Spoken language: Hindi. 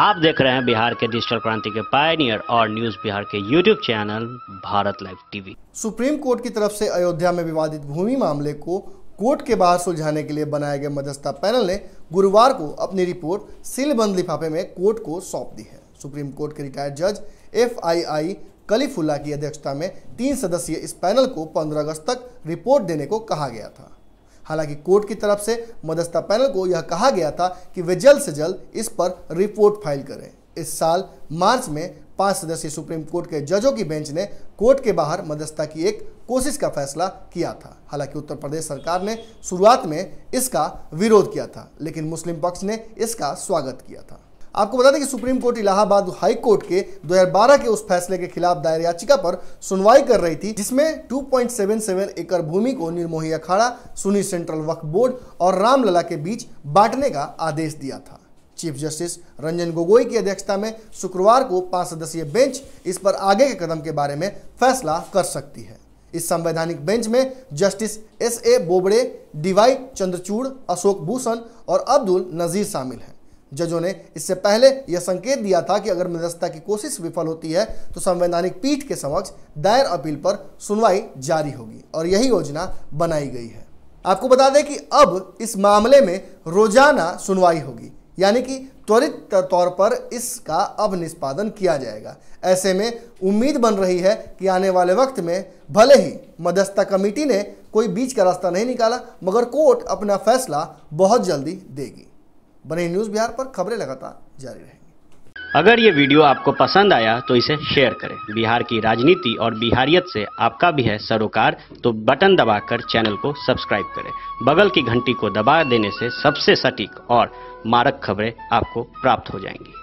आप देख रहे हैं बिहार के डिजिटल क्रांति के पायनियर और न्यूज़ बिहार के YouTube channel, Bharat live TV. Supreme court की तरफ़ से अयोध्या में विवादित भूमि मामले को कोर्ट के बाहर सुलझाने के लिए बनाए गए मध्यस्थता पैनल ने गुरुवार को अपनी रिपोर्ट सीलबंद लिफाफे में कोर्ट को सौंप दी है। सुप्रीम कोर्ट के रिटायर्ड जज एफ़ आई आई कलीफुल्ला की अध्यक्षता में तीन सदस्यीय इस पैनल को 15 अगस्त तक रिपोर्ट देने को कहा गया था। हालाँकि कोर्ट की तरफ़ से मदस्ता पैनल को यह कहा गया था कि वे जल्द से जल्द इस पर रिपोर्ट फ़ाइल करें। इस साल मार्च में पाँच सदस्यीय सुप्रीम कोर्ट के जजों की बेंच ने कोर्ट के बाहर मदस्ता की एक कोशिश का फैसला किया था। हालाँकि उत्तर प्रदेश सरकार ने शुरुआत में इसका विरोध किया था, लेकिन मुस्लिम पक्ष ने इसका स्वागत किया था। आपको बता दें कि supreme court Allahabad high court के 2012 के उस फैसले के खिलाफ दायर याचिका पर सुनवाई कर रही थी, जिसमें 2.77 एकड़ भूमि को निर्मोही अखाड़ा, सुनी सेंट्रल वक्फ बोर्ड और रामलला के बीच बांटने का आदेश दिया था। चीफ जस्टिस रंजन गोगोई की अध्यक्षता में शुक्रवार को पाँच सदस्यीय बेंच इस पर आगे के कदम के बारे में फैसला कर सकती है। इस संवैधानिक बेंच में justice S A Bobde D Y Chandrachud, Ashok Bhushan और अब्दुल नजीर शामिल हैं। जजों ने इससे पहले यह संकेत दिया था कि अगर मध्यस्थता की कोशिश विफल होती है तो संवैधानिक पीठ के समक्ष दायर अपील पर सुनवाई जारी होगी और यही योजना बनाई गई है। आपको बता दें कि अब इस मामले में रोज़ाना सुनवाई होगी, यानी कि त्वरित तौर पर इसका अब निष्पादन किया जाएगा। ऐसे में उम्मीद बन रही है कि आने वाले वक्त में भले ही मध्यस्थता कमेटी ने कोई बीच का रास्ता नहीं निकाला, मगर कोर्ट अपना फैसला बहुत जल्दी देगी। बने न्यूज़ बिहार पर खबरें लगातार जारी रहेंगी। अगर ये वीडियो आपको पसंद आया तो इसे शेयर करें। बिहार की राजनीति और बिहारियत से आपका भी है सरोकार तो बटन दबाकर चैनल को सब्सक्राइब करें। बगल की घंटी को दबा देने से सबसे सटीक और मारक खबरें आपको प्राप्त हो जाएँगी।